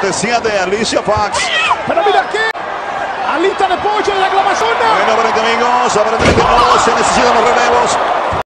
cortesía de Alicia Fox. Pero mira qué. Alita de pollo de la clamazona. Bueno, aparentemente amigos, aparentemente no se necesitan.